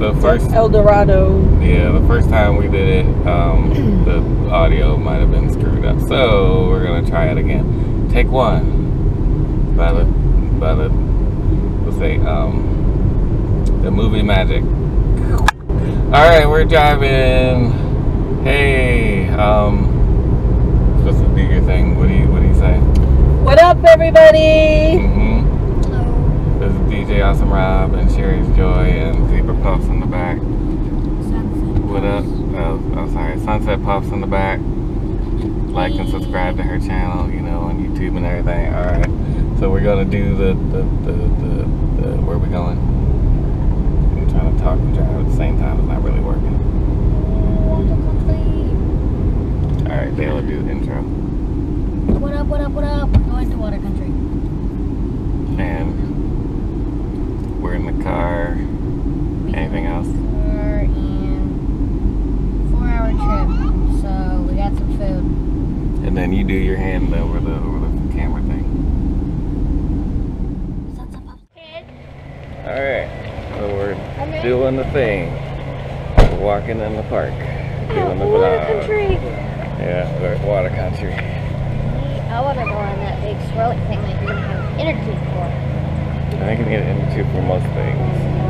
the first El Dorado. yeah the first time we did it, um, the audio might have been screwed up. So we're gonna try it again. Take one. By the by the let's say um the movie magic. All right, we're driving. Hey, um, supposed to do your thing. What do you What do you say? What up, everybody? hmm This is DJ Awesome Rob and Sherry's Joy and Zebra Puffs in the back. What up? Oh, oh, sorry. Sunset Puffs in the back. Like and subscribe to her channel, you know, on YouTube and everything. All right. So we're gonna do the the the, the, the where we going? I'm trying to talk and drive at the same time. It's not really working. All right, Dale will do the intro. What up, what up, what up? We're going to water country. And we're in the car. Anything else? We're four hour trip, so we got some food. And then you do your hand over the over the camera thing. All right. So we're doing the thing. We're walking in the park. Doing the water vlog. country. Yeah, we're at water country. I want to go on that big swirly thing that you're have energy for. I think you need an into for most things.